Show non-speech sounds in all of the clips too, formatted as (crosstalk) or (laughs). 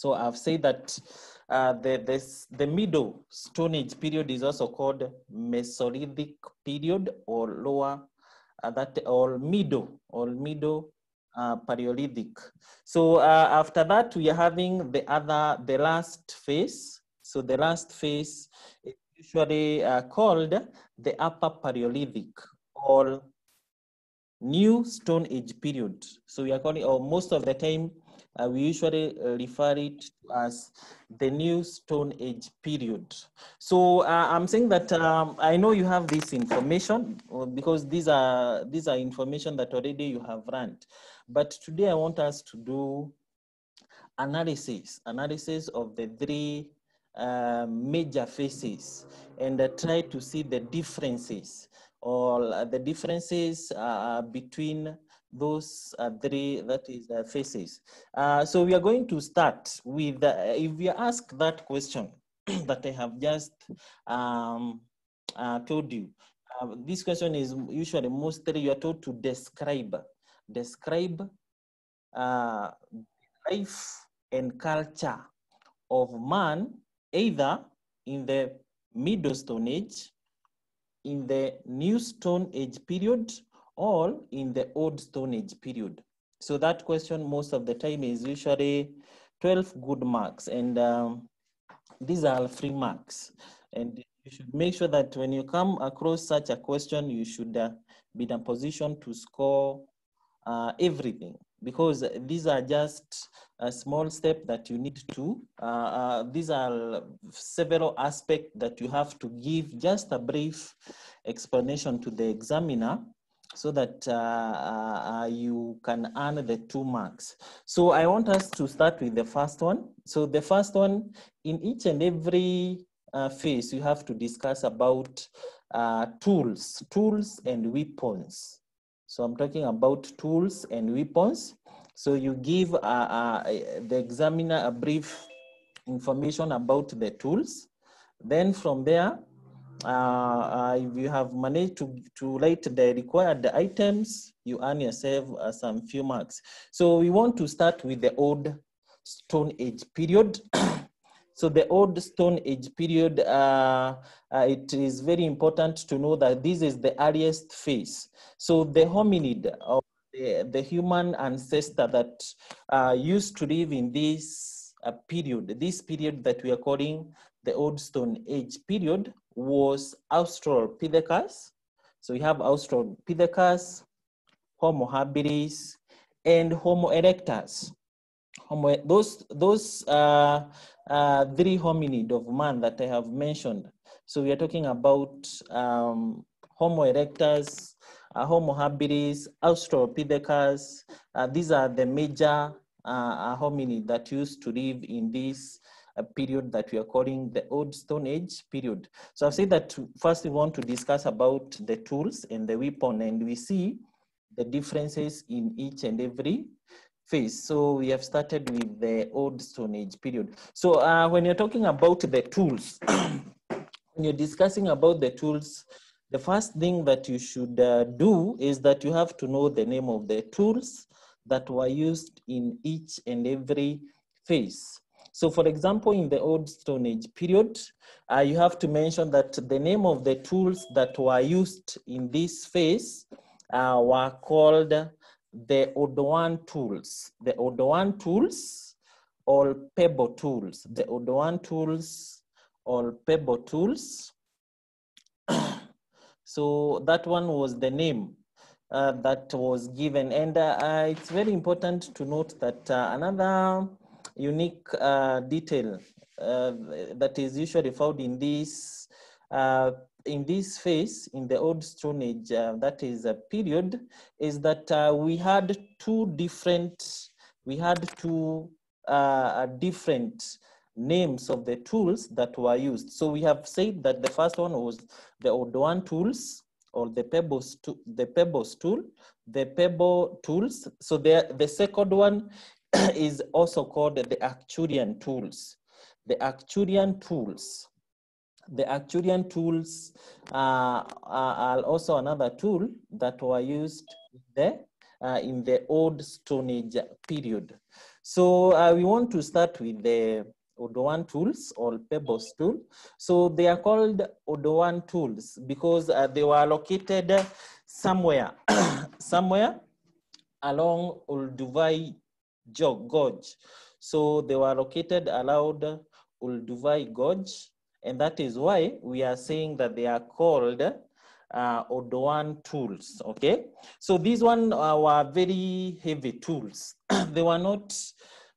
So I've said that uh, the, this, the middle Stone Age period is also called Mesolithic period or lower uh, that or middle or middle uh, Paleolithic. So uh, after that, we are having the other, the last phase. So the last phase is usually uh, called the Upper Paleolithic or New Stone Age period. So we are calling, or most of the time, uh, we usually uh, refer it as the New Stone Age period. So uh, I'm saying that um, I know you have this information uh, because these are these are information that already you have run. But today I want us to do analysis, analysis of the three uh, major phases and uh, try to see the differences or the differences uh, between those uh, three that is uh, phases. Uh, so we are going to start with, uh, if we ask that question (clears throat) that I have just um, uh, told you, uh, this question is usually mostly you are told to describe, describe life and culture of man, either in the Middle Stone Age, in the New Stone Age period, or in the Old Stone Age period. So that question most of the time is usually 12 good marks and um, these are free marks. And you should make sure that when you come across such a question, you should uh, be in a position to score uh, everything because these are just a small step that you need to, uh, uh, these are several aspects that you have to give just a brief explanation to the examiner so that uh, uh, you can earn the two marks. So I want us to start with the first one. So the first one, in each and every uh, phase, you have to discuss about uh, tools, tools and weapons. So I'm talking about tools and weapons. So you give uh, uh, the examiner a brief information about the tools. Then from there, uh, uh, if you have managed to, to write the required items, you earn yourself uh, some few marks. So we want to start with the old Stone Age period. (coughs) so the old Stone Age period, uh, uh, it is very important to know that this is the earliest phase. So the hominid, or the, the human ancestor that uh, used to live in this period, this period that we are calling the Old Stone Age period, was Australopithecus. So we have Australopithecus, Homo habilis, and Homo erectus. Homo, those those uh, uh, three hominid of man that I have mentioned. So we are talking about um, Homo erectus, uh, Homo habilis, Australopithecus. Uh, these are the major uh, hominid that used to live in this a period that we are calling the Old Stone Age period. So I've said that first we want to discuss about the tools and the weapon and we see the differences in each and every phase. So we have started with the Old Stone Age period. So uh, when you're talking about the tools, (clears throat) when you're discussing about the tools, the first thing that you should uh, do is that you have to know the name of the tools that were used in each and every phase. So for example, in the Old Stone Age period, uh, you have to mention that the name of the tools that were used in this phase uh, were called the Oldowan tools. The Oldowan tools or pebble tools. The Oldowan tools or pebble tools. (coughs) so that one was the name uh, that was given. And uh, it's very important to note that uh, another unique uh, detail uh, that is usually found in this uh, in this phase in the old stone age uh, that is a period is that uh, we had two different we had two uh, different names of the tools that were used. So we have said that the first one was the Oldowan tools or the pebbles to, the pebbles tool the pebble tools. So the the second one (clears throat) is also called the Acturian tools. The Acturian tools. The Acturian tools uh, are also another tool that were used there uh, in the Old Stone Age period. So uh, we want to start with the Oldowan tools or Pebbles tool. So they are called Oldowan tools because uh, they were located somewhere, (clears throat) somewhere along Olduvai Gorge. So they were located around Olduvai Gorge, and that is why we are saying that they are called uh, Oldowan tools, okay? So these one uh, were very heavy tools. (clears throat) they were not,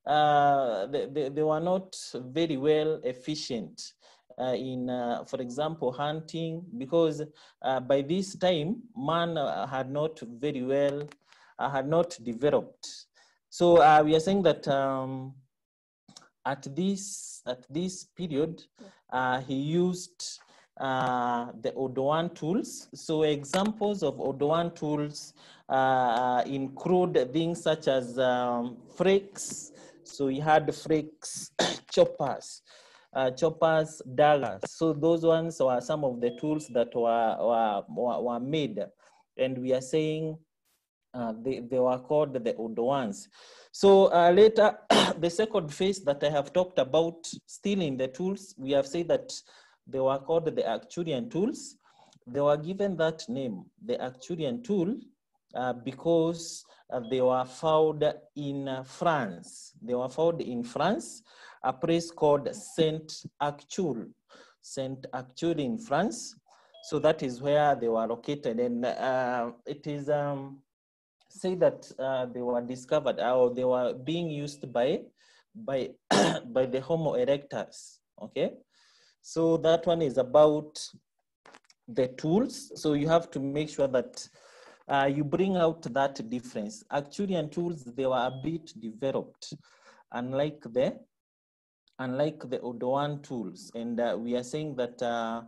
uh, they, they, they, were not very well efficient uh, in, uh, for example, hunting, because uh, by this time, man had not very well, had not developed. So we are saying that um, at this at this period, he used uh, the Oldowan tools. So examples of Oldowan tools uh, include things such as um. So he had frakes, (coughs) choppers, uh, choppers, daggers. So those ones were some of the tools that were, were, were made. And we are saying uh, they, they were called the Oldowans. So uh, later, (coughs) the second phase that I have talked about, still in the tools, we have said that they were called the Acturian tools. They were given that name, the Acturian tool, uh, because uh, they were found in uh, France. They were found in France, a place called Saint Actul, Saint Actul in France. So that is where they were located, and it is um, say that uh, they were discovered or they were being used by by (coughs) by the Homo erectus. Okay, so that one is about the tools. So you have to make sure that uh, you bring out that difference. Acturian tools, they were a bit developed, unlike the unlike the Oldowan tools. And uh, we are saying that uh,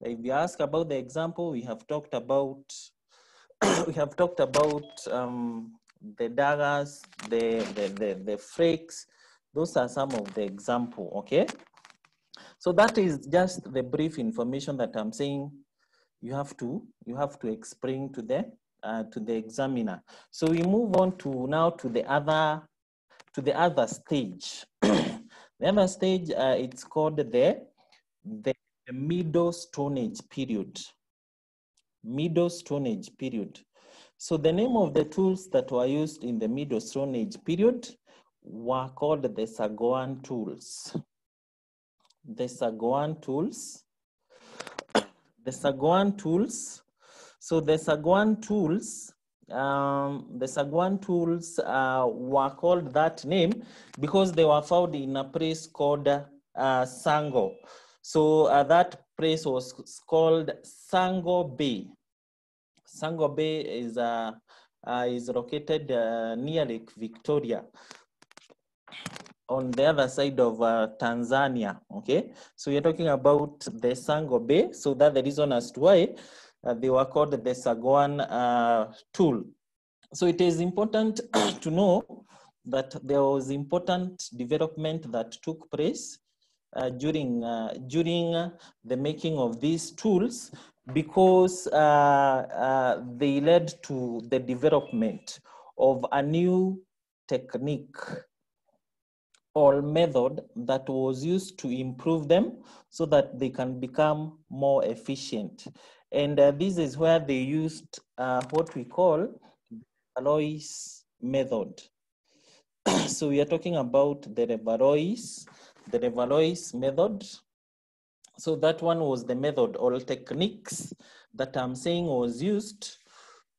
if you ask about the example, we have talked about (coughs) we have talked about um, the daggers, the the the, the frakes. Those are some of the example. Okay. So that is just the brief information that I'm saying you have to you have to explain to the uh, to the examiner. So we move on to now to the other to the other stage. (coughs) the other stage uh, it's called the the Middle Stone Age period. Middle Stone Age period. So the name of the tools that were used in the Middle Stone Age period were called the Sangoan tools the Sangoan tools. (coughs) the Sangoan tools. So the Sangoan tools, um, the Sangoan tools uh, were called that name because they were found in a place called uh, Sango. So uh, that place was called Sango Bay. Sango Bay is, uh, uh, is located uh, near Lake Victoria on the other side of uh, Tanzania, okay? So you're talking about the Sango Bay, so that's the reason as to why uh, they were called the Sangoan tool. So it is important (clears throat) to know that there was important development that took place during, uh, during the making of these tools because uh, they led to the development of a new technique or method that was used to improve them so that they can become more efficient. And uh, this is where they used uh, what we call Levallois method. (clears throat) so we are talking about the Levallois, the Levallois method. So that one was the method or techniques that I'm saying was used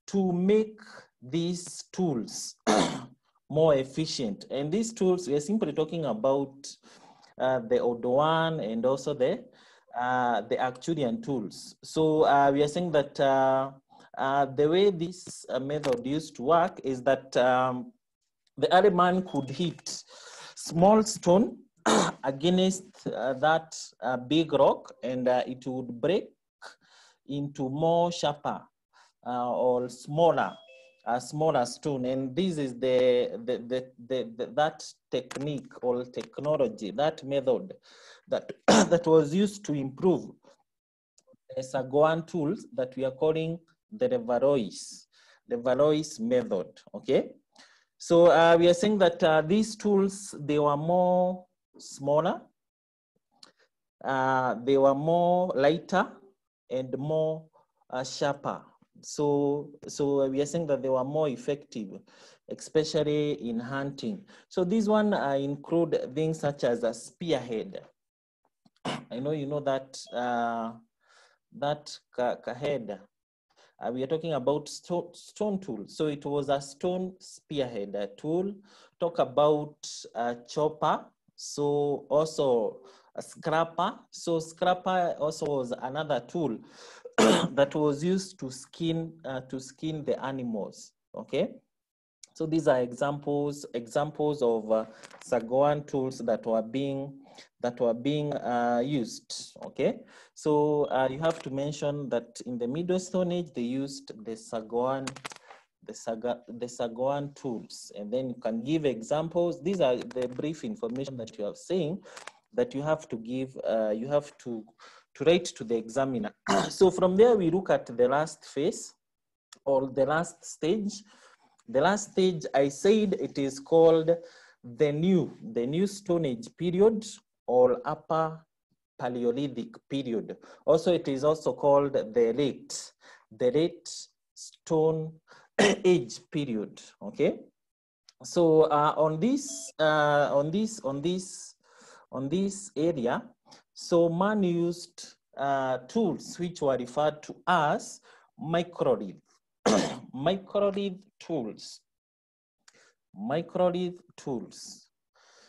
to make these tools (clears throat) more efficient. And these tools, we are simply talking about uh, the Oldowan and also the uh, the Acturian tools. So uh, we are saying that uh, uh, the way this uh, method used to work is that um, the early man could hit small stone (coughs) against uh, that uh, big rock and uh, it would break into more sharper or smaller a smaller stone. And this is the, the, the, the, the that technique or technology, that method that, (coughs) that was used to improve the Sangoan tools that we are calling the Levallois, the Levallois method, okay? So uh, we are saying that uh, these tools, they were more smaller, uh, they were more lighter and more uh, sharper. So, so we are saying that they were more effective, especially in hunting. So this one uh, include things such as a spearhead. (coughs) I know you know that uh, that head. Uh, we are talking about stone, stone tool. So it was a stone spearhead a tool. Talk about a chopper. So also a scraper. So scraper also was another tool (coughs) that was used to skin uh, to skin the animals. Okay. So these are examples examples of uh, Sangoan tools that were being that were being uh, used. Okay, so uh, you have to mention that in the Middle Stone Age they used the Sangoan the Saga, the Sangoan tools, and then you can give examples. These are the brief information that you have seen that you have to give. Uh, you have to to write to the examiner. (clears throat) so from there we look at the last phase or the last stage the last stage, I said it is called the new, the new Stone Age period or upper Paleolithic period. Also, it is also called the late, the late Stone (coughs) Age period. Okay. So uh, on this, uh, on this, on this, on this area, so man used uh, tools which were referred to as microlith. (coughs) microlith tools. Microlith tools.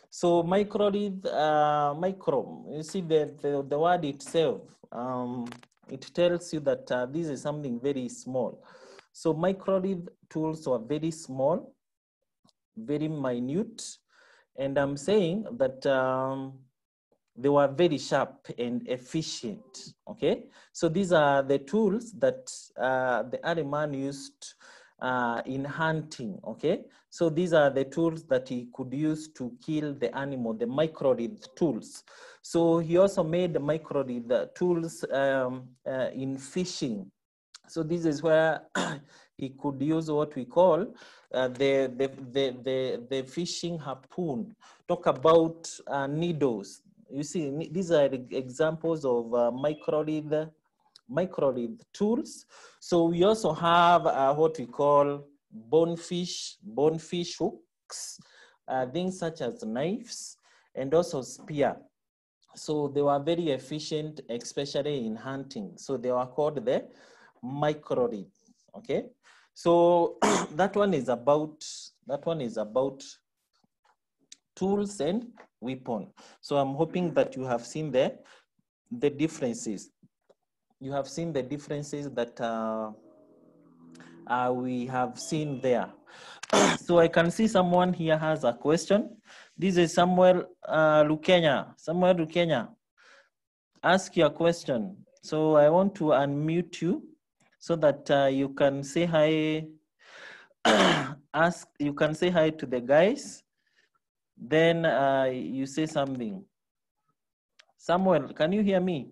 So microlith, uh, micro, you see the, the, the word itself, um, it tells you that uh, this is something very small. So microlith tools are very small, very minute. And I'm saying that um, they were very sharp and efficient, okay? So these are the tools that uh, the early man used uh, in hunting, okay? So these are the tools that he could use to kill the animal, the microlith tools. So he also made microlith tools um, uh, in fishing. So this is where (clears throat) he could use what we call uh, the, the, the, the, the fishing harpoon. Talk about uh, needles. You see, these are examples of uh, microlith microlith tools. So we also have uh, what we call bonefish, bonefish hooks, uh, things such as knives, and also spear. So they were very efficient, especially in hunting. So they were called the microlith, okay? So (clears throat) that one is about, that one is about tools and weapon. So I'm hoping that you have seen the, the differences you have seen the differences that uh, uh, we have seen there. (clears throat) so I can see someone here has a question. This is Samuel uh, Lukenya. Samuel Lukenya, ask your question. So I want to unmute you so that uh, you can say hi. (coughs) ask, you can say hi to the guys. Then uh, you say something. Samuel, can you hear me?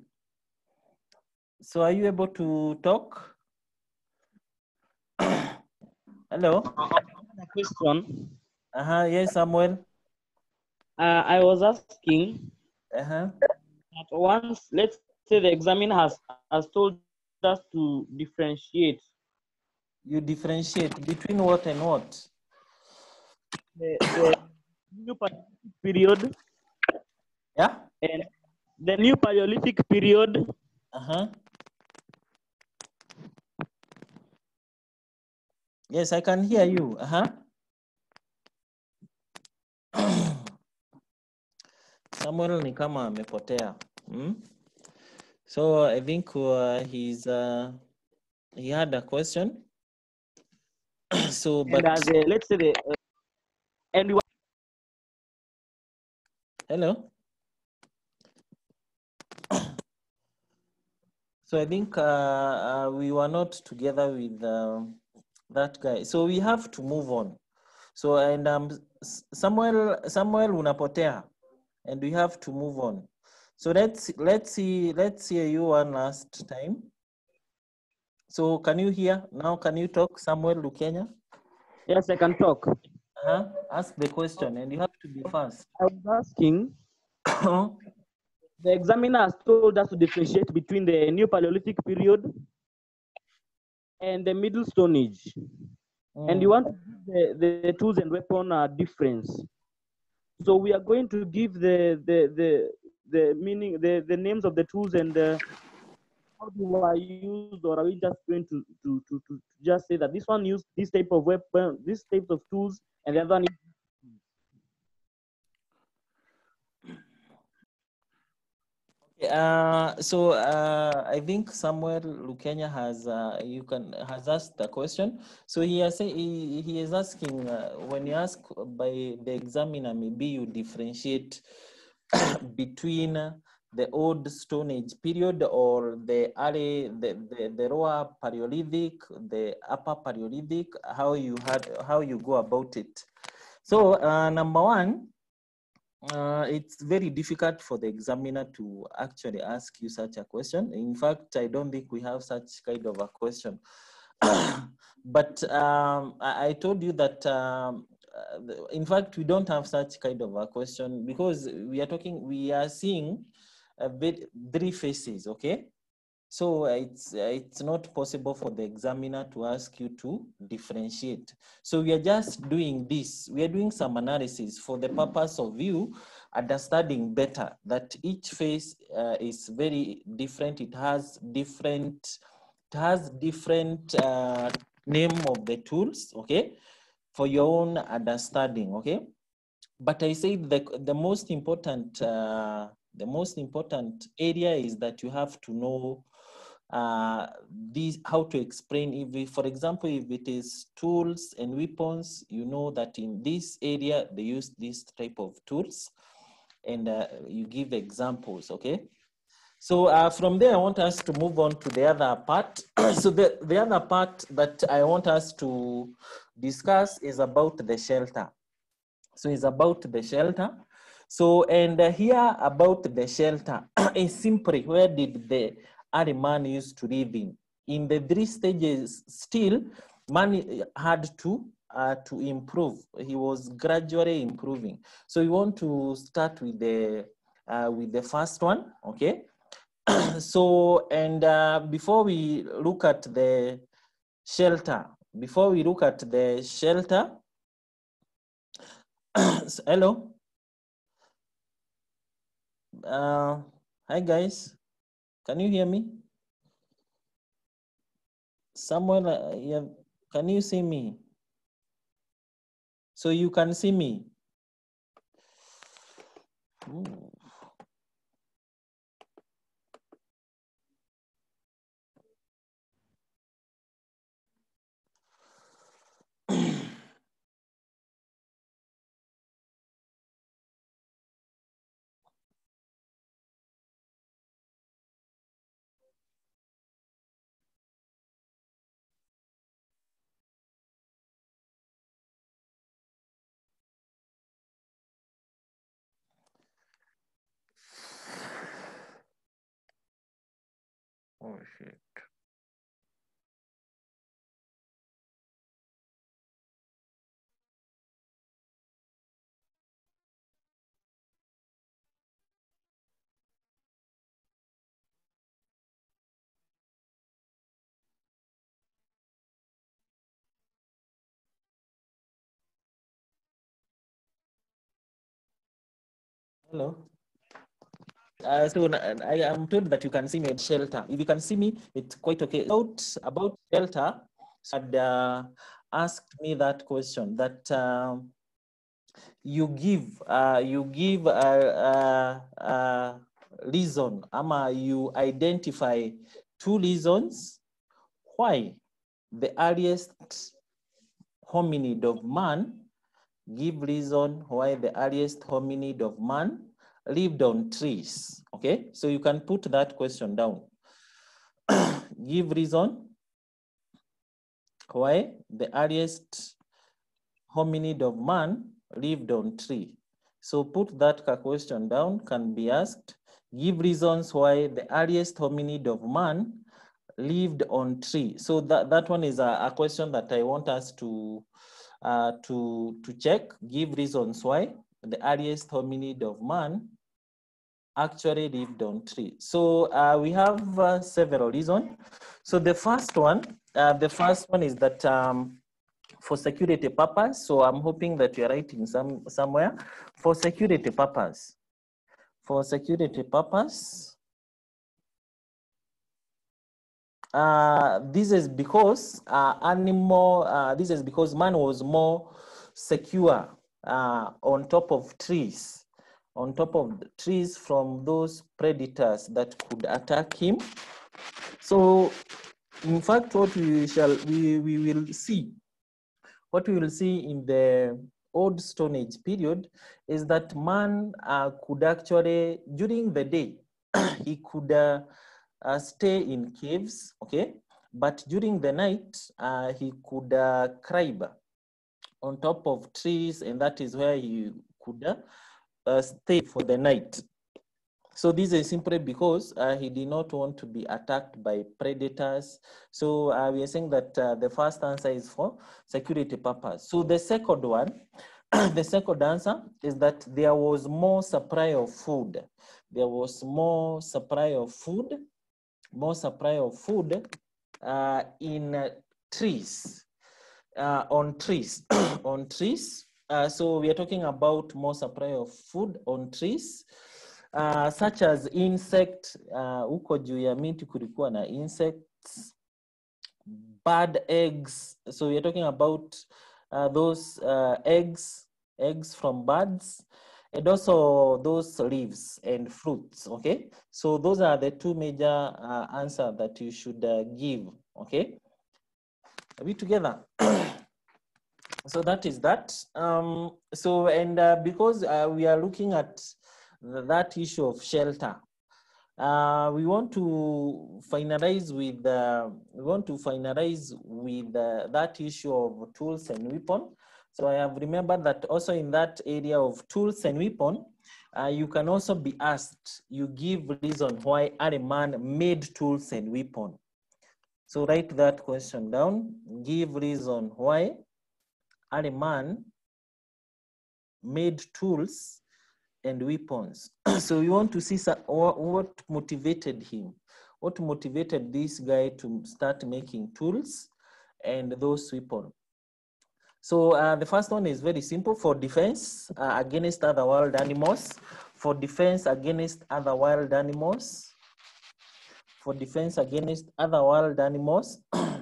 So are you able to talk? (coughs) Hello? A question. Uh-huh, yes, Samuel. Uh, I was asking uh-huh. once, let's say the examiner has, has told us to differentiate. You differentiate between what and what? The, the new Paleolithic period. Yeah? And the new Paleolithic period. Uh-huh. Yes, I can hear you. Uh-huh. (clears throat) Samuel ni kama amepotea. Hmm? So I think uh, he's uh, he had a question. (clears throat) so but as a, let's say the uh, and we hello. (clears throat) so I think uh, uh, we were not together with uh, that guy. So we have to move on. So and um, Samuel, Samuel unapotea, and we have to move on. So let's let's see let's hear you one last time. So can you hear now? Can you talk, Samuel Lukenya? Yes, I can talk. Uh-huh. Ask the question and you have to be fast. I was asking, (coughs) the examiner has told us to differentiate between the New Paleolithic period and the Middle Stone Age. And you Mm. want the, the, the tools and weapon uh, difference. So we are going to give the the the, the meaning the, the names of the tools and uh, how they were used, or are we just going to, to, to, to just say that this one used this type of weapon, this type of tools, and the other one Uh, so uh, I think Samuel Lukenya has uh, you can has asked the question. So he has he, he is asking uh, when you ask by the examiner, maybe you differentiate (coughs) between the old Stone Age period or the early the, the, the lower Paleolithic, the upper Paleolithic, how you had how you go about it. So uh, number one, uh, it's very difficult for the examiner to actually ask you such a question. In fact, I don't think we have such kind of a question. (coughs) but um, I, I told you that, um, in fact, we don't have such kind of a question because we are talking, we are seeing a bit three faces, okay? So it's it's not possible for the examiner to ask you to differentiate. So we are just doing this. We are doing some analysis for the purpose of you understanding better that each face uh, is very different. It has different it has different uh, name of the tools. Okay, for your own understanding. Okay, but I say the the most important uh, the most important area is that you have to know uh, these how to explain if we, for example if it is tools and weapons you know that in this area they use this type of tools and uh, you give examples okay so uh, from there i want us to move on to the other part (clears throat) so the, the other part that i want us to discuss is about the shelter so it's about the shelter so and uh, here about the shelter (clears throat) is simply where did the early man used to live in. In the three stages, still, man had to uh, to improve. He was gradually improving. So we want to start with the uh, with the first one, okay? (clears throat) so and uh, before we look at the shelter, before we look at the shelter, (clears throat) hello. Uh, hi guys. Can you hear me? Someone, uh, yeah, can you see me? So you can see me. Ooh. Oh shit. Hello. Uh, so I am told that you can see me at shelter. If you can see me, it's quite okay. About about shelter, had uh, asked me that question that um, you give uh, you give a, a, a reason, ama you identify two reasons why the earliest hominid of man give reason why the earliest hominid of man lived on trees. Okay, so you can put that question down. (clears throat) give reason why the earliest hominid of man lived on tree. So put that question down, can be asked. Give reasons why the earliest hominid of man lived on tree. So that, that one is a, a question that I want us to uh, to, to check, give reasons why the earliest hominid of man actually lived on trees. So uh, we have uh, several reasons. So the first one, uh, the first one is that um, for security purpose, so I'm hoping that you're writing some, somewhere, for security purpose, for security purpose, uh, this is because uh, animal, uh, this is because man was more secure on top of trees, on top of the trees from those predators that could attack him. So, in fact, what we shall we, we will see, what we will see in the old Stone Age period is that man uh, could actually during the day (clears throat) he could uh, uh, stay in caves, okay, but during the night uh, he could uh, climb on top of trees, and that is where he could uh, stay for the night. So this is simply because uh, he did not want to be attacked by predators. So uh, we are saying that uh, the first answer is for security purpose. So the second one, (clears throat) the second answer is that there was more supply of food. There was more supply of food, more supply of food uh, in uh, trees, uh, on trees, (clears throat) on trees. Uh, so we are talking about more supply of food on trees. Uh, such as insect uh, huko juu ya miti kulikuwa na insects bird eggs. So we're talking about uh, those uh, eggs eggs from birds and also those leaves and fruits okay? So those are the two major uh, answer that you should uh, give okay? Are we together (clears throat) so that is that. Um, so and uh, because uh, we are looking at th- that issue of shelter uh, we want to finalize with uh, we want to finalize with uh, that issue of tools and weapon. So i have remembered that also in that area of tools and weapon uh, you can also be asked you give reason why a man made tools and weapon. So write that question down. Give reason why man made tools and weapons. (clears throat) so we want to see what motivated him, what motivated this guy to start making tools and those weapons. So uh, the first one is very simple for defense uh, against other wild animals, for defense against other wild animals, for defense against other wild animals. (clears throat)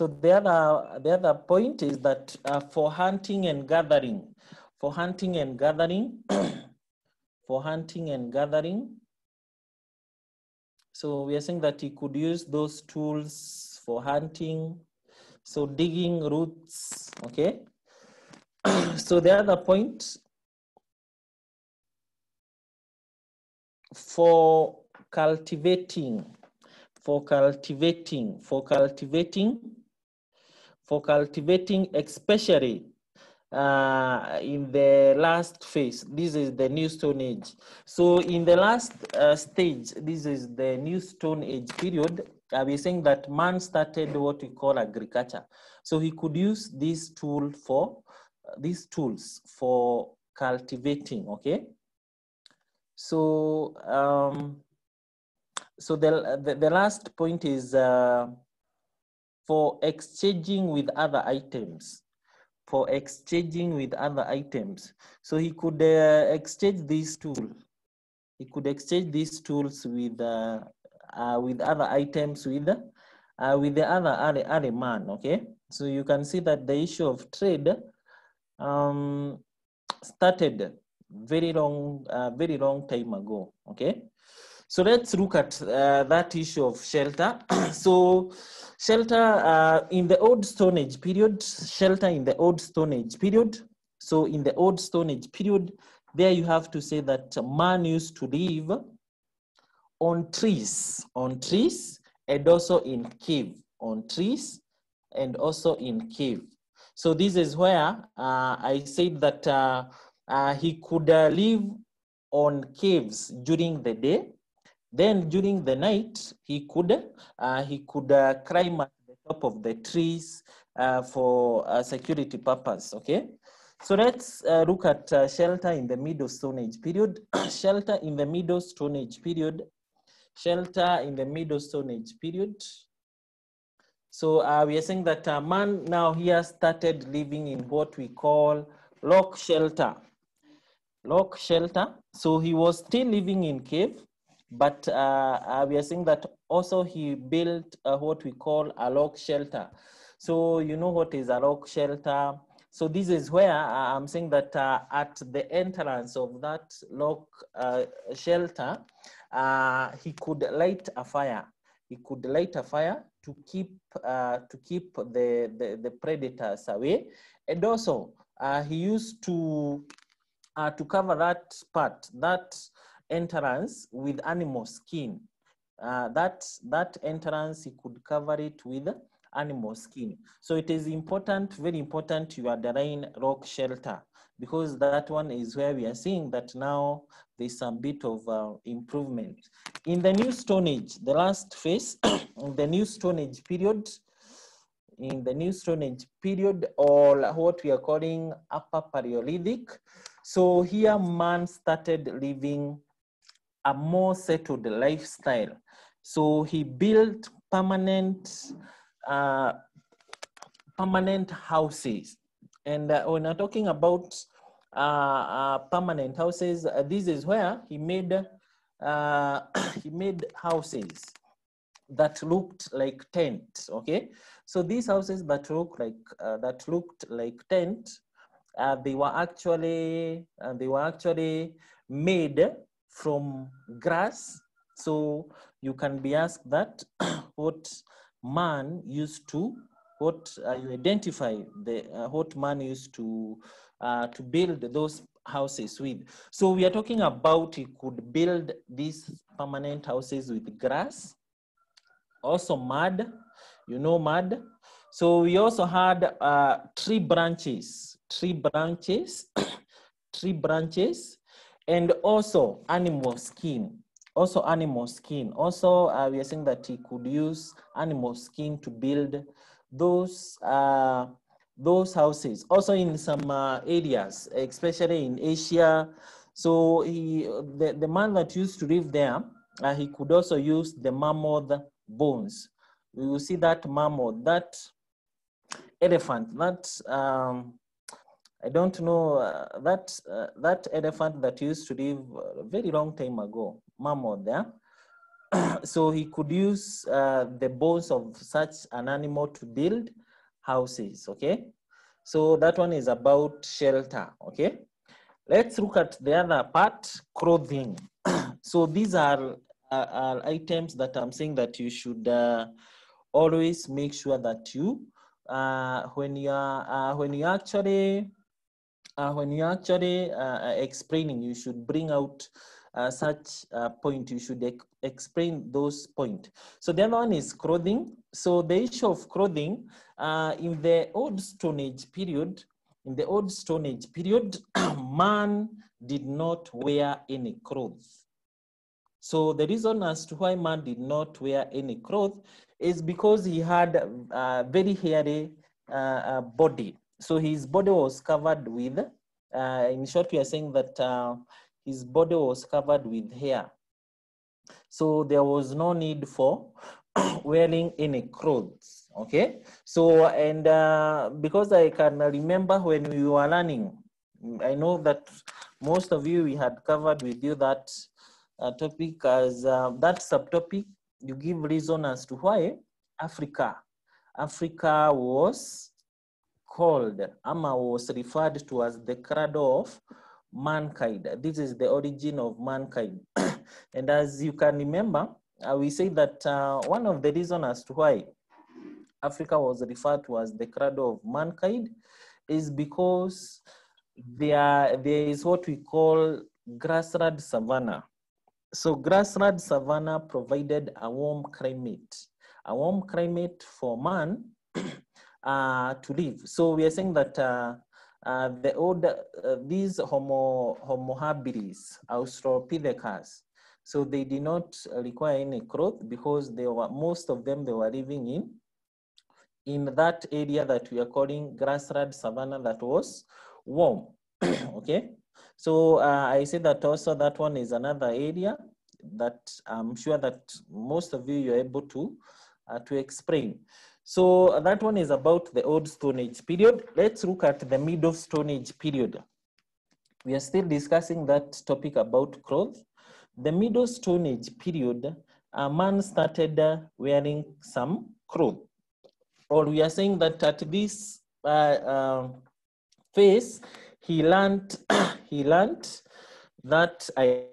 So the other, the other point is that uh, for hunting and gathering, for hunting and gathering, (clears throat) for hunting and gathering, so we are saying that he could use those tools for hunting, so digging roots, okay? (clears throat) so the other point, for cultivating, for cultivating, for cultivating, for cultivating, especially uh, in the last phase. This is the New Stone Age. So in the last uh, stage, this is the New Stone Age period. Uh, we're saying that man started what we call agriculture. So he could use this tool for these tools for cultivating. Okay. So um, so the, the the last point is uh, for exchanging with other items for exchanging with other items. So he could uh, exchange these tools. He could exchange these tools with uh, uh, with other items with uh, with the other other man. Okay, so you can see that the issue of trade um, started very long uh, very long time ago. Okay, so let's look at uh, that issue of shelter. (clears throat) so shelter uh, in the old Stone Age period, shelter in the old Stone Age period. So in the old Stone Age period, there you have to say that man used to live on trees, on trees, and also in cave, on trees, and also in cave. So this is where uh, I said that uh, uh, he could uh, live on caves during the day Then during the night, he could uh, he could uh, climb at the top of the trees uh, for uh, security purpose. Okay, so let's uh, look at uh, shelter in the Middle Stone Age period. (clears throat) shelter in the Middle Stone Age period. Shelter in the Middle Stone Age period. So we are saying that a man now here started living in what we call lock shelter. Lock shelter. So he was still living in cave, but uh, uh, we are saying that also he built uh, what we call a lock shelter. So you know what is a lock shelter? So this is where uh, I'm saying that uh, at the entrance of that lock uh, shelter, uh, he could light a fire. He could light a fire to keep to keep the, the, the predators away, and also he used to to cover that part that entrance with animal skin. Uh, that that entrance he could cover it with animal skin. So it is important, very important to underline rock shelter because that one is where we are seeing that now there's some bit of uh, improvement. In the new Stone Age, the last phase, (coughs) the new Stone Age period, in the new Stone Age period, or what we are calling Upper Paleolithic. So here man started living a more settled lifestyle. So he built permanent uh, permanent houses. And uh, when I'm talking about uh, uh, permanent houses, uh, this is where he made uh, (coughs) he made houses that looked like tents. Okay, so these houses that look like that looked like tent, they were actually they were actually made from grass. So you can be asked that (coughs) what man used to what uh, you identify the uh, what man used to uh, to build those houses with. So we are talking about he could build these permanent houses with grass, also mud, you know mud. So we also had uh, tree branches, tree branches, (coughs) tree branches, and also animal skin also animal skin. Also, uh, we are saying that he could use animal skin to build those uh, those houses. Also in some uh, areas, especially in Asia. So he, the, the man that used to live there, uh, he could also use the mammoth bones. We will see that mammoth, that elephant, that um, I don't know uh, that uh, that elephant that used to live a very long time ago, mammoth there. (coughs) so he could use uh, the bones of such an animal to build houses. Okay, so that one is about shelter. Okay, let's look at the other part, clothing. (coughs) so these are, uh, are items that I'm saying that you should uh, always make sure that you uh, when you are when you actually uh, when you're actually uh, explaining, you should bring out uh, such a point. You should ex explain those points. So the other one is clothing. So the issue of clothing uh, in the Old Stone Age period, in the Old Stone Age period, (clears throat) man did not wear any clothes. So the reason as to why man did not wear any clothes is because he had a very hairy uh, body so his body was covered with, uh, in short, we are saying that uh, his body was covered with hair. So there was no need for (coughs) wearing any clothes, okay? So, and uh, because I can remember when we were learning, I know that most of you, we had covered with you that uh, topic as uh, that subtopic, you give reason as to why Africa, Africa was called Ama was referred to as the cradle of mankind. This is the origin of mankind. (coughs) and as you can remember, uh, we say that uh, one of the reasons as to why Africa was referred to as the cradle of mankind is because there, there is what we call grassland savanna. So grassland savanna provided a warm climate, a warm climate for man uh, to live. So we are saying that uh, uh, the old, uh, these homo, homo habilis, Australopithecus, So they did not require any growth because they were most of them they were living in in that area that we are calling grassland savanna that was warm. (coughs) okay, so uh, I say that also that one is another area that I'm sure that most of you you're able to uh, to explain. So that one is about the old Stone Age period. Let's look at the middle Stone Age period. We are still discussing that topic about clothes. The middle Stone Age period, a man started uh, wearing some clothes. Or we are saying that at this uh, uh, phase, he learned, (coughs) he learned that I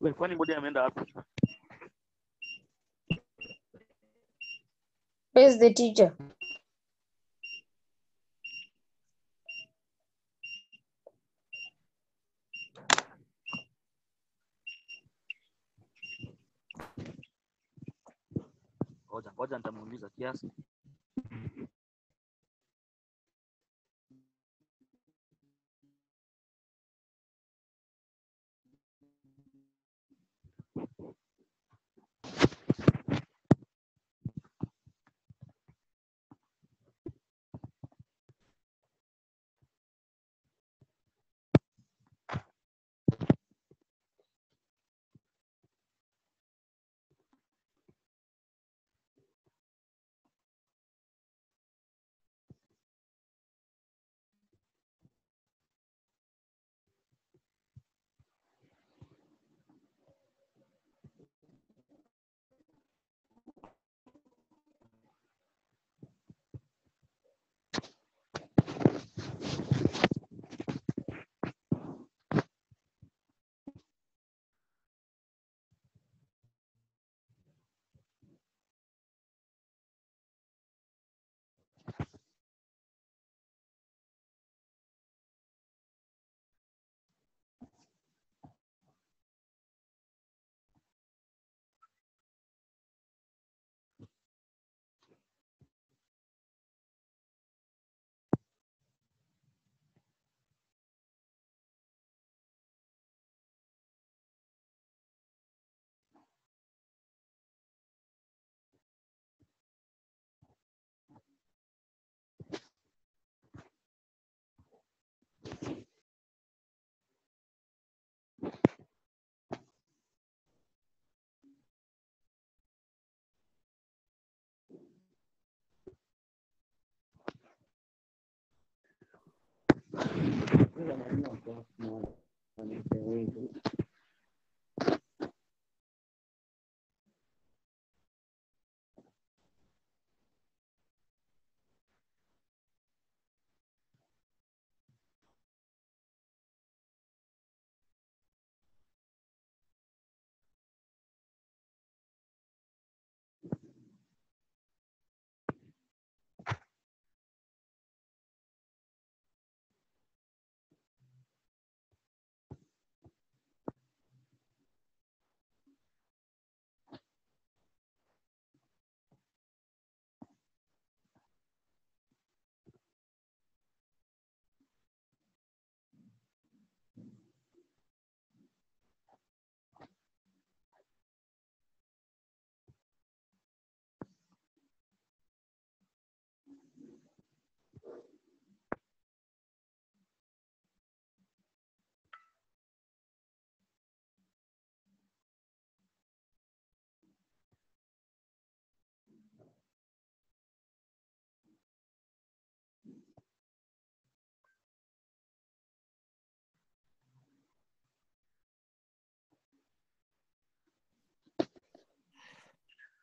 We, kwani Mbudi ameenda wapi? Where's the teacher? ngoja ngoja nitamuuliza kiasi. Gracias.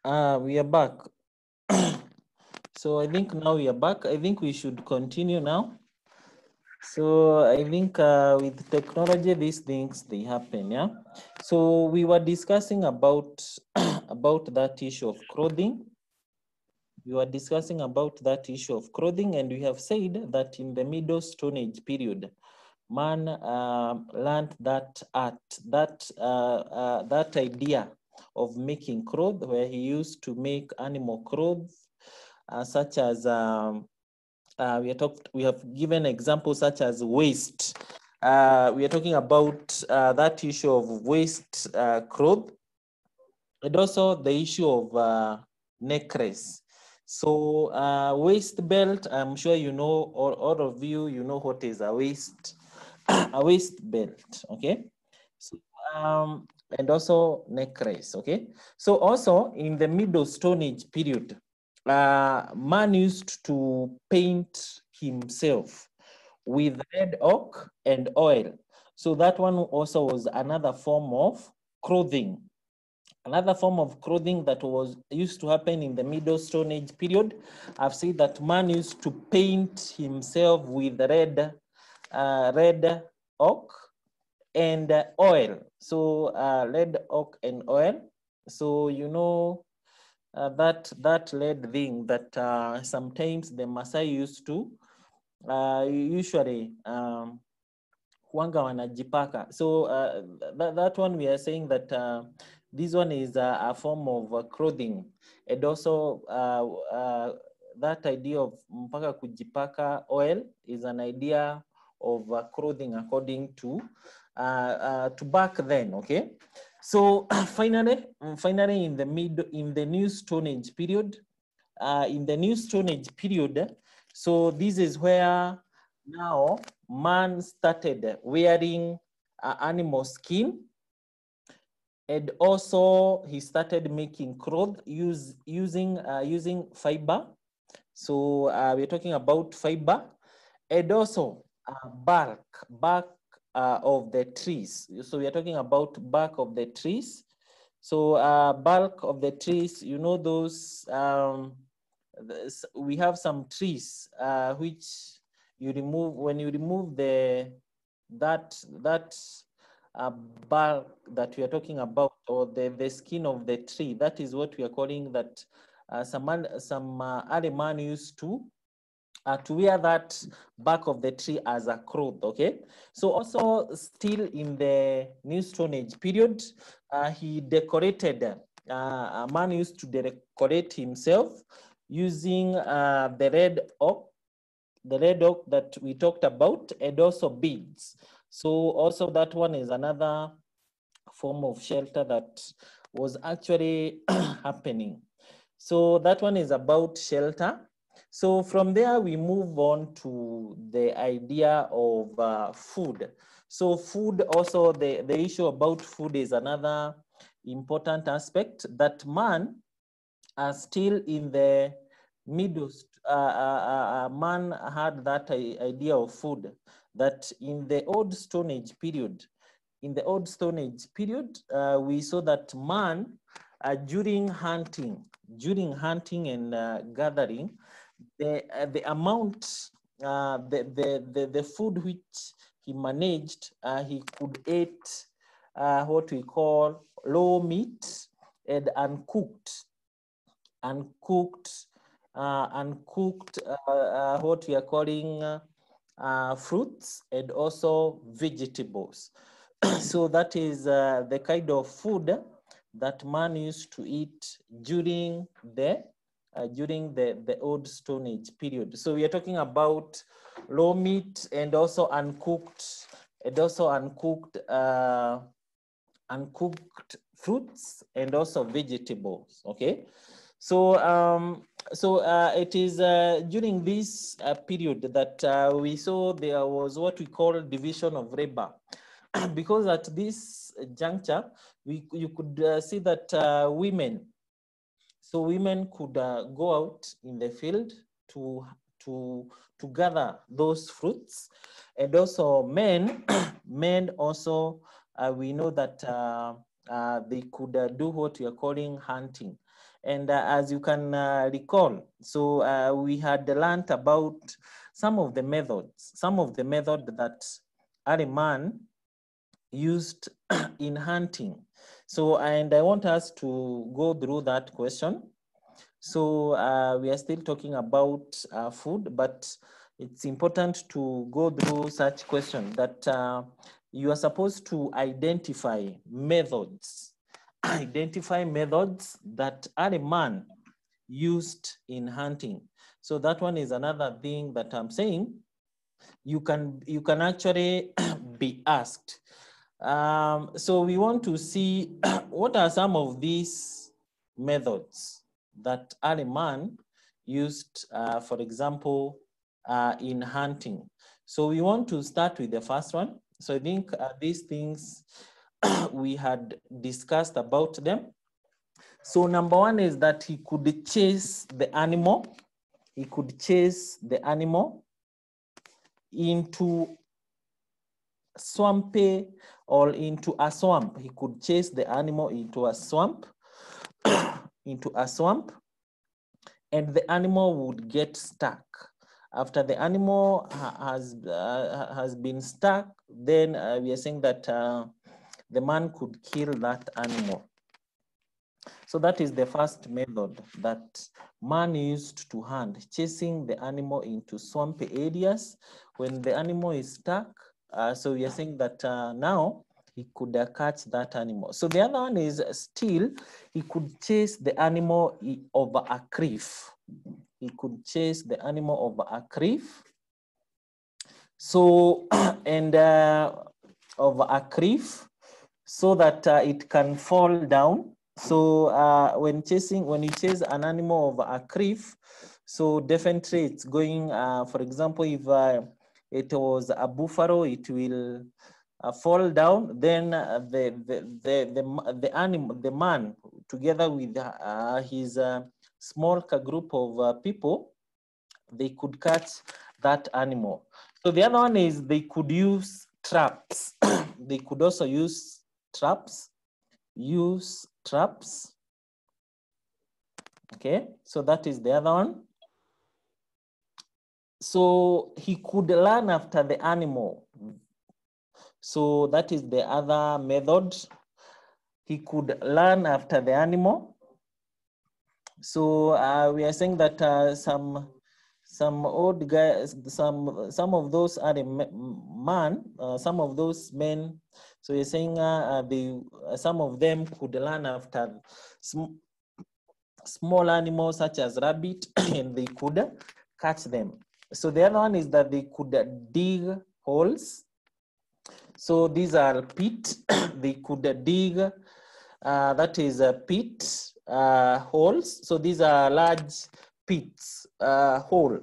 Uh, we are back. (coughs) so I think now we are back. I think we should continue now. So I think uh, with technology, these things they happen, yeah. So we were discussing about (coughs) about that issue of clothing. We were discussing about that issue of clothing, and we have said that in the Middle Stone Age period, man uh, learned that art, that uh, uh, that idea of making clothes, where he used to make animal clothes, uh, such as um, uh, we. We have given examples such as waist. Uh, we are talking about uh, that issue of waist uh, cloth, and also the issue of uh, necklace. So uh, waist belt. I'm sure you know, all, all of you, you know what is a waist, (coughs) a waist belt. Okay. So um, and also necklace. Okay. So also in the Middle Stone Age period, uh, man used to paint himself with red ochre and oil. So that one also was another form of clothing. Another form of clothing that was used to happen in the Middle Stone Age period. I've said that man used to paint himself with red, uh, red ochre and uh, oil. So uh, red ochre and oil. So you know uh, that that lead thing that uh, sometimes the Maasai used to uh, usually um, wanga wanajipaka. So uh, that, that one we are saying that uh, this one is a, a form of uh, clothing and also uh, uh, that idea of mpaka kujipaka oil is an idea of uh, clothing according to uh, uh, to back then okay? So (coughs) finally finally in the mid in the new stone age period uh, in the new stone age period so this is where now man started wearing uh, animal skin and also he started making clothes use, using uh, using fiber. So uh, we're talking about fiber and also uh, bark bark uh, of the trees. So we are talking about bark of the trees. So uh, bulk of the trees you know those um, this- we have some trees uh, which you remove when you remove the that that uh, bark that we are talking about or the, the skin of the tree that is what we are calling that uh, some some uh, early man used to uh, to wear that back of the tree as a cloth okay? So also still in the new stone age period uh, he decorated uh, a man used to decorate himself using uh, the red ochre the red ochre that we talked about and also beads. So also that one is another form of shelter that was actually (clears throat) happening. So that one is about shelter so from there, we move on to the idea of uh, food. So food also, the, the issue about food is another important aspect that man are still in the middle, uh, uh, uh, man had that idea of food that in the old Stone Age period, in the old Stone Age period, uh, we saw that man uh, during hunting, during hunting and uh, gathering, the uh, the amount uh, the, the the the food which he managed uh, he could eat uh, what we call raw meat and uncooked uncooked uh, uncooked uh, uh, what we are calling uh, fruits and also vegetables. (clears throat) So that is uh, the kind of food that man used to eat during the uh, during the, the old Stone Age period. So we are talking about raw meat and also uncooked, and also uncooked, uh, uncooked fruits and also vegetables. Okay, so um, so uh, it is uh, during this uh, period that uh, we saw there was what we call division of labor, (clears throat) because at this juncture we you could uh, see that uh, women so women could uh, go out in the field to to to gather those fruits, and also men (clears throat) men also uh, we know that uh, uh, they could uh, do what we are calling hunting. And as you can recall, so we had learned about some of the methods, some of the method that a man used (clears throat) in hunting. So, and I want us to go through that question. So uh, we are still talking about uh, food, but it's important to go through such question that uh, you are supposed to identify methods, (clears throat) identify methods that early man used in hunting. So that one is another thing that I'm saying. You can you can actually (clears throat) be asked. Um, so we want to see (clears throat) what are some of these methods that early man used, uh, for example, uh, in hunting. So we want to start with the first one. So I think uh, these things (clears throat) we had discussed about them. So number one is that he could chase the animal. He could chase the animal into swampy or into a swamp. He could chase the animal into a swamp, (clears throat) into a swamp, and the animal would get stuck. After the animal has uh, has been stuck, then uh, we are saying that uh, the man could kill that animal. So that is the first method that man used to hunt, chasing the animal into swampy areas. When the animal is stuck, uh, so we are saying that uh, now he could uh, catch that animal. So the other one is still, he could chase the animal over a cliff. He could chase the animal over a cliff. So, (clears throat) and uh, over a cliff so that uh, it can fall down. So uh, when chasing, when you chase an animal over a cliff, so definitely it's going, for example, if it was a buffalo, it will uh, fall down, then uh, the, the, the, the, the animal, the man, together with uh, his uh, small group of uh, people, they could catch that animal. So the other one is they could use traps. (coughs) they could also use traps, use traps. Okay, so that is the other one. So he could learn after the animal. So that is the other method. He could learn after the animal. So uh, we are saying that uh, some some old guys, some some of those are ma- man, uh, some of those men. So you're saying uh, uh, uh, some of them could learn after sm- small animals such as rabbit, (coughs) and they could catch them. So the other one is that they could dig holes. So these are pit. (coughs) they could dig. Uh, that is a pit uh, holes. So these are large pits uh, hole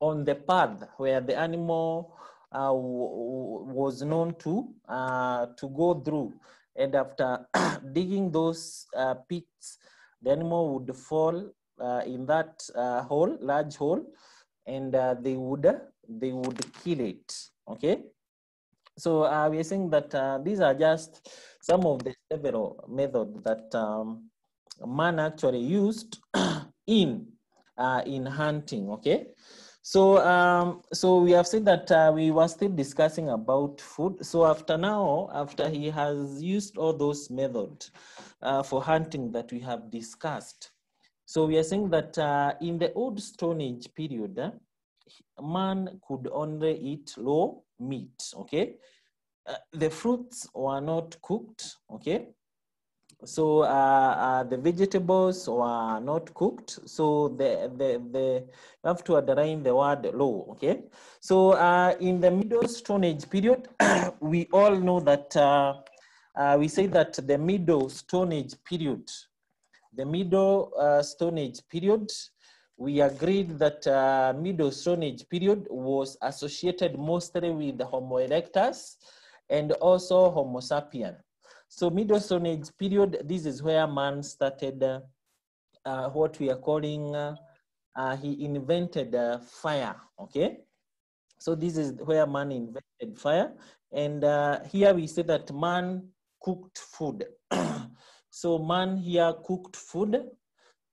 on the path where the animal uh, was known to uh, to go through. And after (coughs) digging those uh, pits, the animal would fall uh, in that uh, hole, large hole, and uh, they would they would kill it. Okay. So uh, we are saying that uh, these are just some of the several methods that um, man actually used (clears throat) in uh, in hunting. Okay, so um, so we have said that uh, we were still discussing about food. So after now, after he has used all those methods uh, for hunting that we have discussed, so we are saying that uh, in the old Stone Age period, uh, man could only eat raw meat. Okay, uh, the fruits were not cooked. Okay, so uh, uh, the vegetables were not cooked. So the the the you have to underline the word raw. Okay, so uh, in the Middle Stone Age period, (coughs) we all know that we say that the Middle Stone Age period, the Middle uh, Stone Age period, we agreed that uh, Middle Stone Age period was associated mostly with Homo erectus and also Homo sapien. So Middle Stone Age period, this is where man started uh, uh, what we are calling, uh, uh, he invented fire, okay? So this is where man invented fire. And here we say that man cooked food. (clears throat) so man here cooked food.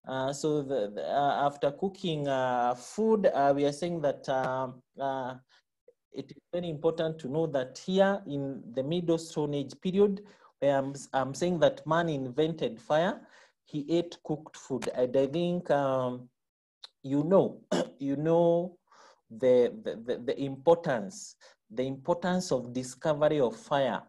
Uh, so the, the, uh, after cooking uh, food, uh, we are saying that um, uh, it is very important to know that here in the Middle Stone Age period, where I'm, I'm saying that man invented fire, he ate cooked food. And I think um, you know, (coughs) you know the, the, the, the importance, the importance of discovery of fire.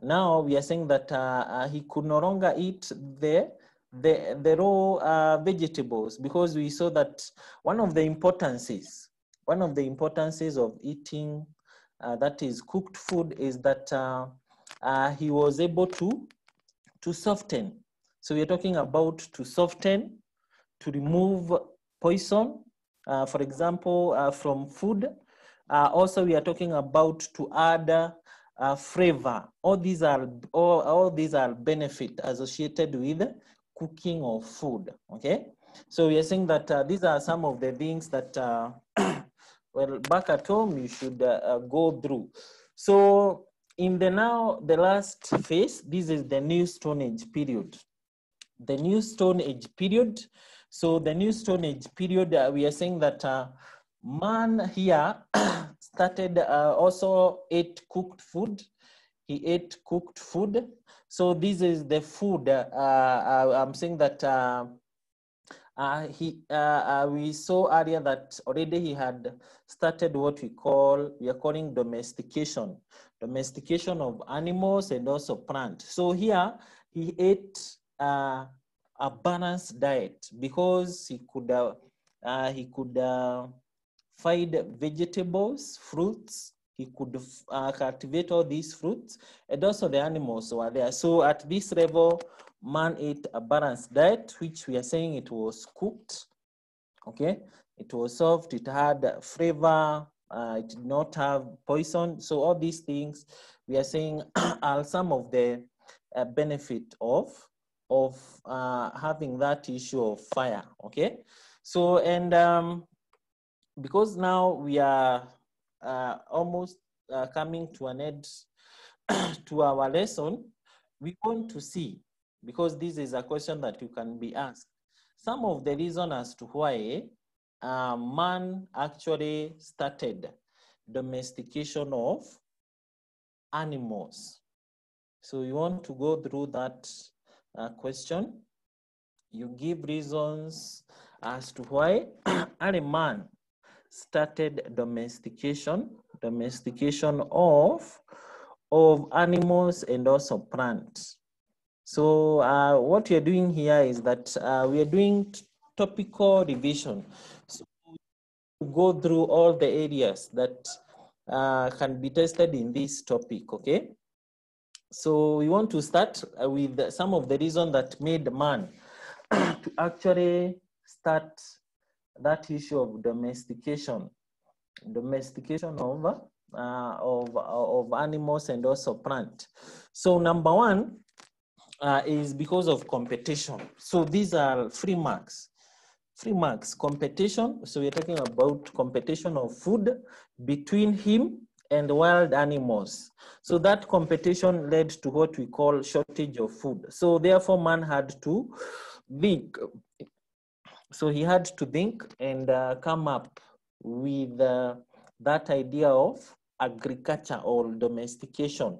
Now we are saying that uh, uh, he could no longer eat the the, the raw uh, vegetables because we saw that one of the importances, one of the importances of eating uh, that is cooked food is that he was able to to soften. So we're talking about to soften, to remove poison, uh, for example, uh, from food. Uh, also, we are talking about to add uh, flavor. All these are all, all these are benefit associated with cooking of food. Okay, so we are saying that uh, these are some of the things that uh, (coughs) well back at home you should uh, uh, go through. So in the now the last phase, this is the new Stone Age period. The new Stone Age period. So the new Stone Age period, uh, we are saying that man here (coughs) started uh, also ate cooked food. He ate cooked food. So this is the food. Uh, uh, I'm saying that uh, Uh, he, we saw earlier that already he had started what we call, we are calling domestication, domestication of animals and also plant. So here he ate a balanced diet because he could, he could find vegetables, fruits, he could uh, cultivate all these fruits, and also the animals were there. So at this level, man ate a balanced diet, which we are saying it was cooked. Okay, it was soft, it had flavor, uh, it did not have poison. So all these things we are saying (clears throat) are some of the uh, benefit of of uh, having that issue of fire. Okay, so and um, because now we are uh, almost uh, coming to an end (clears throat) to our lesson, we want to see, because this is a question that you can be asked, some of the reason as to why uh, man actually started domestication of animals. So you want to go through that uh, question. You give reasons as to why (clears throat) a man started domestication, domestication of, of animals and also plants. So uh, what we are doing here is that uh, we are doing topical revision. So go through all the areas that uh, can be tested in this topic, okay? So we want to start with some of the reason that made man (coughs) to actually start that issue of domestication, domestication of, uh, of, of animals and also plant. So number one uh, is because of competition. So these are free marks. Free marks, competition. So we're talking about competition of food between him and wild animals. So that competition led to what we call shortage of food. So therefore man had to think so he had to think and uh, come up with uh, that idea of agriculture or domestication.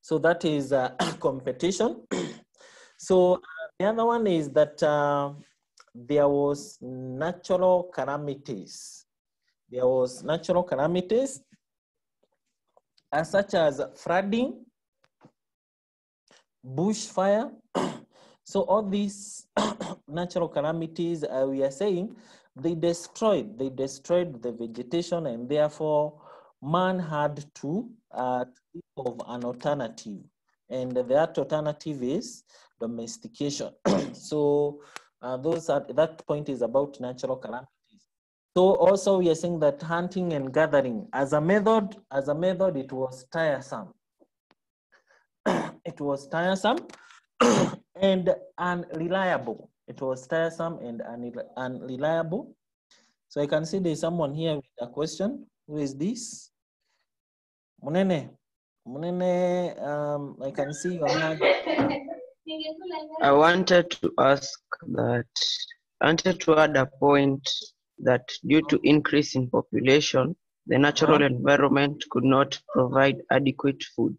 So that is uh, (coughs) competition. (coughs) so uh, the other one is that uh, there was natural calamities. There was natural calamities uh, such as flooding, bushfire, so all these (clears throat) natural calamities, uh, we are saying, they destroyed, they destroyed the vegetation and therefore man had to uh, think of an alternative. And that alternative is domestication. (clears throat) so uh, those are, that point is about natural calamities. So also we are saying that hunting and gathering as a method, as a method, it was tiresome. (clears throat) it was tiresome and unreliable. It was tiresome and unreliable. So I can see there's someone here with a question. Who is this? Munene. Munene, um, I can see your hand. I wanted to ask that, I wanted to add a point that due to increase in population, the natural environment could not provide adequate food.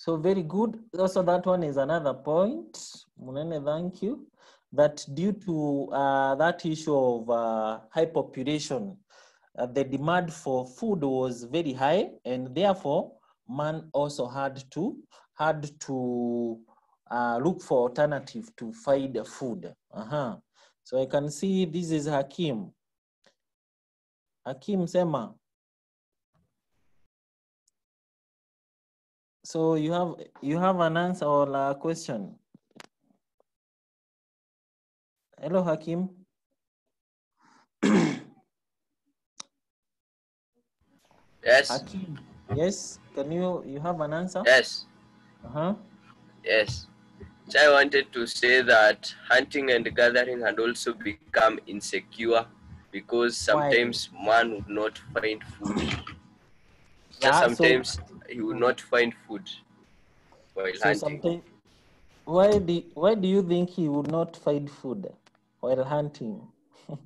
So very good. Also, that one is another point. Munene, thank you. That due to uh, that issue of uh, high population, uh, the demand for food was very high, and therefore man also had to had to uh, look for alternative to find food. Uh-huh. So I can see this is Hakim. Hakim Sema. So you have you have an answer or a question? Hello, Hakim. (coughs) Yes, Hakim. Yes. Can you you have an answer? yes, Uh-huh. yes. So I wanted to say that hunting and gathering had also become insecure because sometimes man would not find food. Yeah, so- sometimes he would not find food while So hunting. something why do why do you think he would not find food while hunting? (laughs)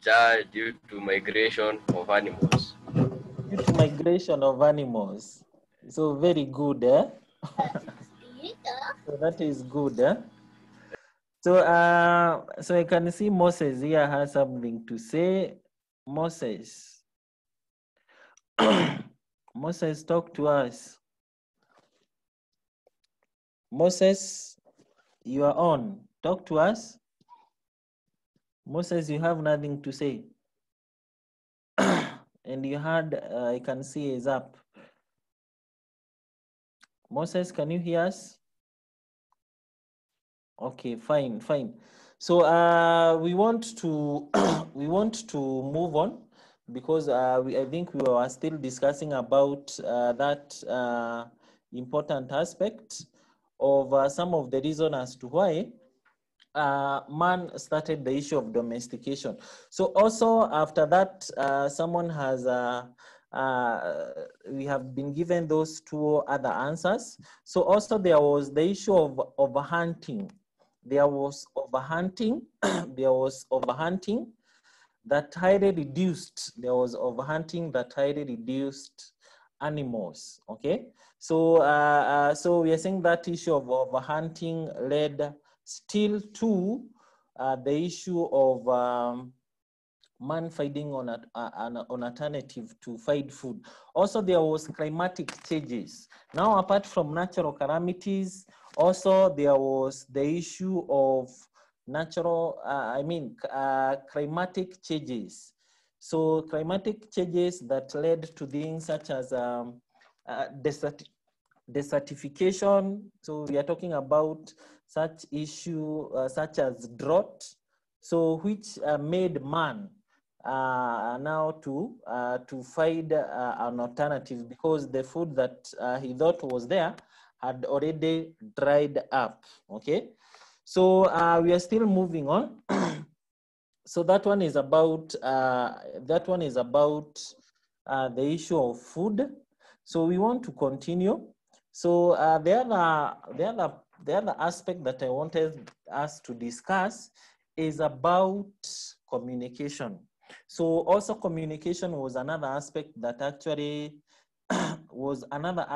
Just due to migration of animals. Due to migration of animals. So very good, eh? so that is good, eh? So, uh, so I can see Moses here has something to say. Moses. (coughs) Moses, talk to us. Moses, you are on. Talk to us. Moses, you have nothing to say. (coughs) and you had, uh, I can see is up. Moses, can you hear us? Okay, fine, fine. So uh, we want to (coughs) we want to move on because uh, we, I think we were still discussing about uh, that uh, important aspect of uh, some of the reason as to why uh, man started the issue of domestication. So also after that, uh, someone has we have been given those two other answers. So also there was the issue of overhunting. There was overhunting. (clears throat) there was overhunting that highly reduced. There was overhunting that highly reduced animals. Okay, so uh, uh, so we are saying that issue of overhunting led still to uh, the issue of um, man finding on an, an alternative to find food. Also, there was climatic changes. Now, apart from natural calamities, also there was the issue of natural, uh, I mean, uh, climatic changes. So climatic changes that led to things such as um, uh, desert, desertification. So we are talking about such issue uh, such as drought, so which uh, made man uh, now to uh, to find uh, an alternative because the food that uh, he thought was there had already dried up. Okay, so uh, we are still moving on. (clears throat) so that one is about uh, that one is about uh, the issue of food. So we want to continue. So uh, the other, the other, the other aspect that I wanted us to discuss is about communication. So also communication was another aspect that actually (clears throat) was another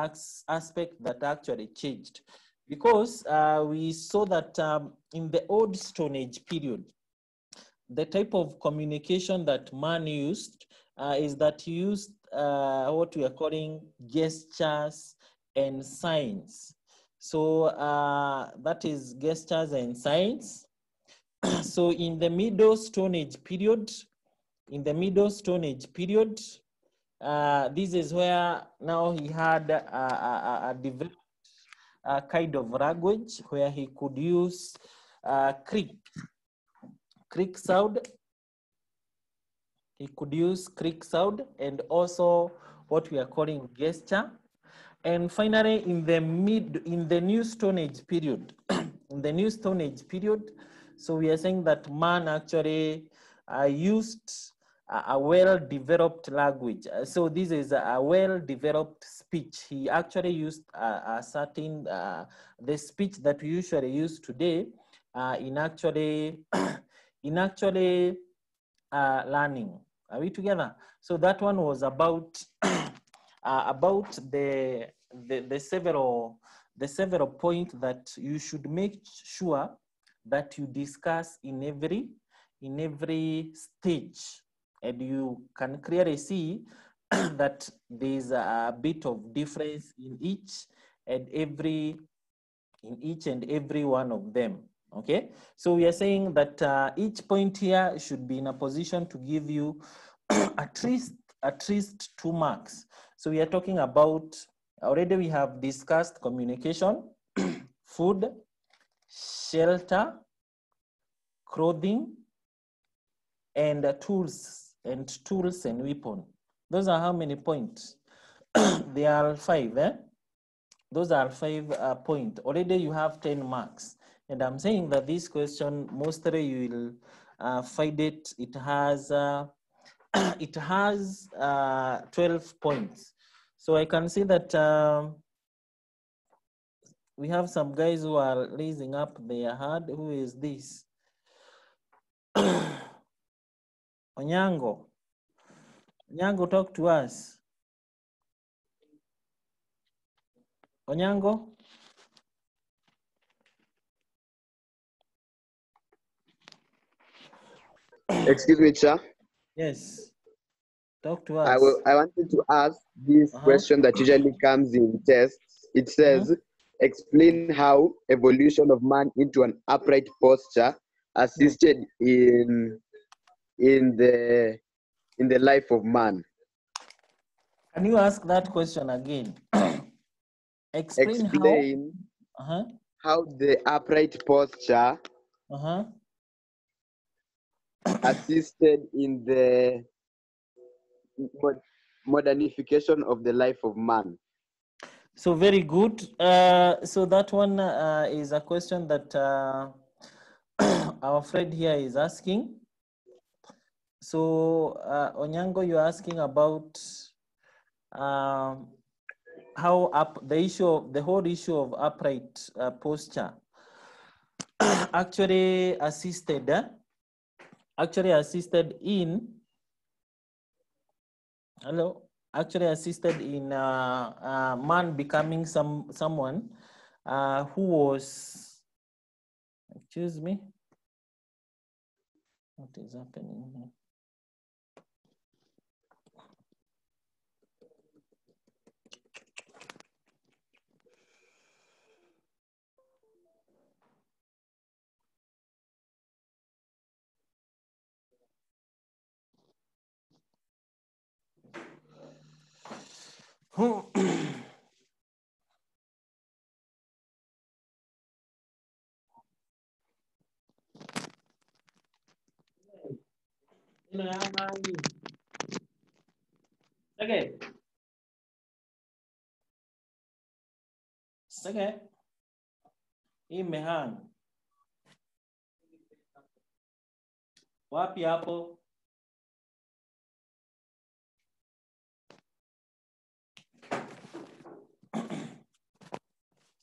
aspect that actually changed because uh, we saw that um, in the old Stone Age period, the type of communication that man used uh, is that he used uh, what we are calling gestures and signs. So uh, that is gestures and signs. (clears throat) so in the Middle Stone Age period, in the Middle Stone Age period, uh, this is where now he had a, a, a developed a kind of language where he could use uh, Creek, Creek sound. He could use Creek sound and also what we are calling gesture. And finally, in the mid, in the New Stone Age period, (clears throat) in the New Stone Age period, so we are saying that man actually uh, used a, well-developed language. Uh, so this is a well-developed speech. He actually used a, a certain, uh, the speech that we usually use today uh, in actually, (coughs) in actually uh, learning. Are we together? So that one was about (coughs) uh, about the, the, the several the several points that you should make sure that you discuss in every in every stage and you can clearly see (clears throat) that there's a bit of difference in each and every in each and every one of them okay? So we are saying that uh, each point here should be in a position to give you (clears throat) at least at least two marks. So we are talking about, already we have discussed communication, (clears throat) food, shelter, clothing, and uh, tools, and tools and weapon. Those are how many points? (clears throat) they are five, eh? Those are five uh, points. Already you have 10 marks. And I'm saying that this question, mostly you will uh, find it, it has, uh, (clears throat) it has uh, 12 points. So I can see that um, we have some guys who are raising up their hand. Who is this? (clears throat) Onyango. Onyango, talk to us. Onyango? Excuse me, sir. Yes. Talk to us. I will. I wanted to ask this Uh-huh. question that usually comes in tests. It says, "Explain how evolution of man into an upright posture assisted in in the in the life of man." Can you ask that question again? Explain, (clears throat) Explain how. Uh-huh. how the upright posture Uh-huh. (clears throat) assisted in the mod- modernification of the life of man. So very good. Uh, so that one uh, is a question that uh, (clears throat) our friend here is asking. So uh, Onyango, you're asking about um, how up the issue of the whole issue of upright uh, posture. (clears throat) Actually assisted uh, actually assisted in hello? Actually assisted in uh, uh, man becoming some someone uh, who was excuse me. What is happening here सगे सगे ये मेहान Vapi hapo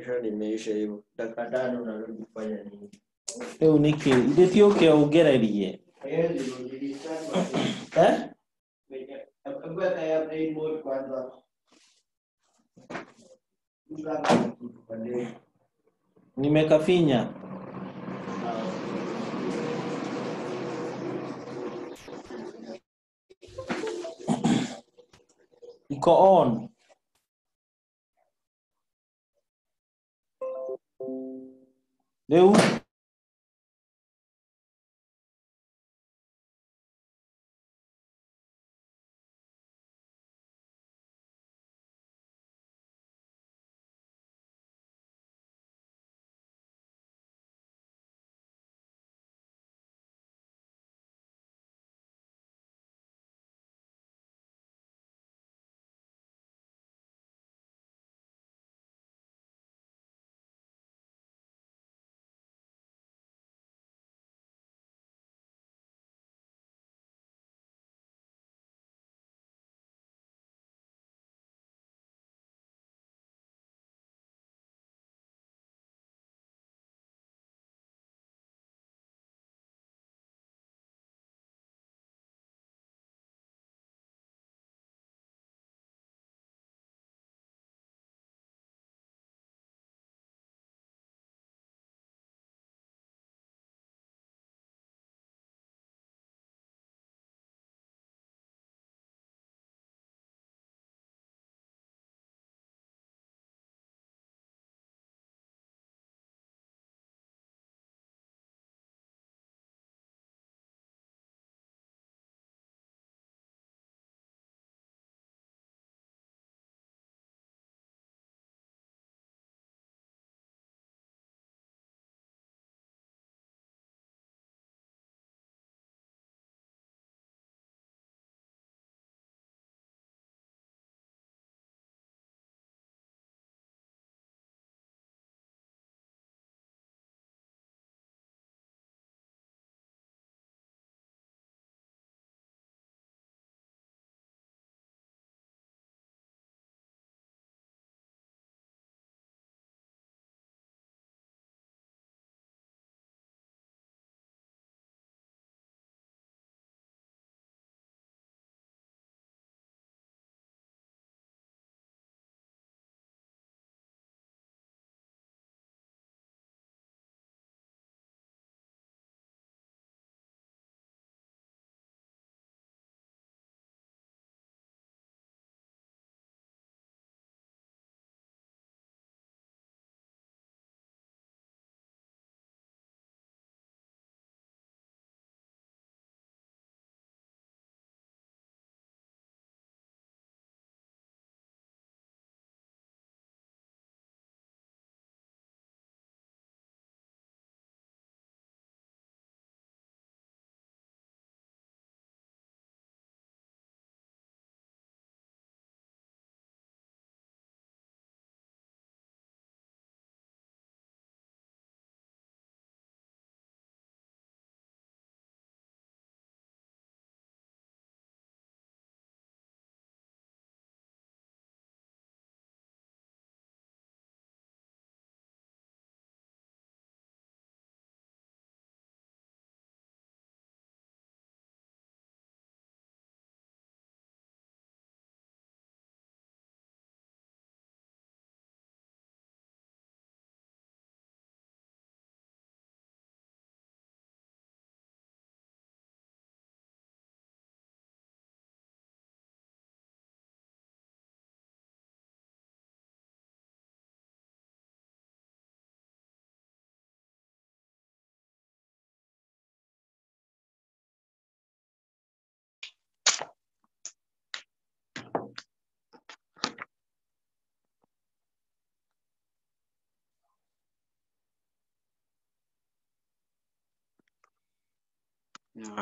kesho limeisha hivyo. Dakika tano unarudi kufanya nini? Eu niki nditie nimekafinya. Iko on. Deu?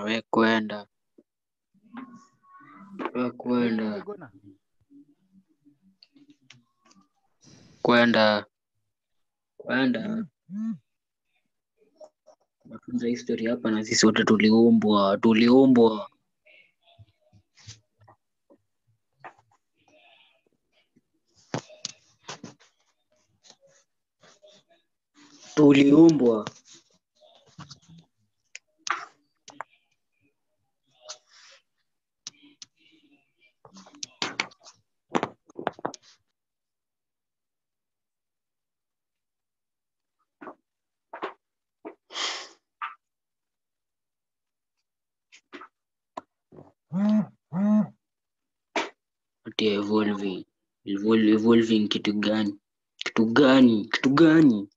We kwenda we kwenda. Kwenda. Kwenda nafunza history hapa na sisi wote tuliumbwa. Tuliumbwa. Tuliumbwa ati evolving. Evolving kitu gani? Kitu gani? Kitu gani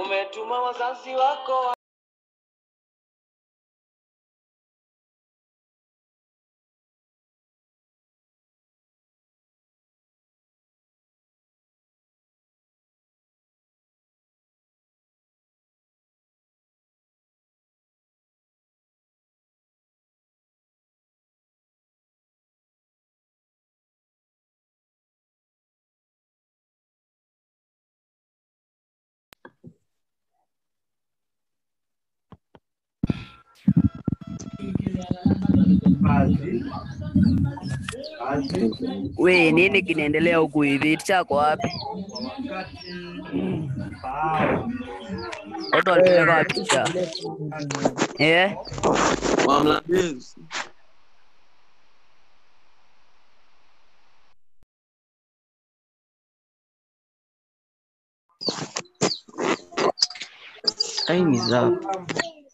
Umetuma wazazi wako We, nini kinaendelea huku hivi? Chako wapi? Watu walipeleka wapi picha? Eh? Time is up.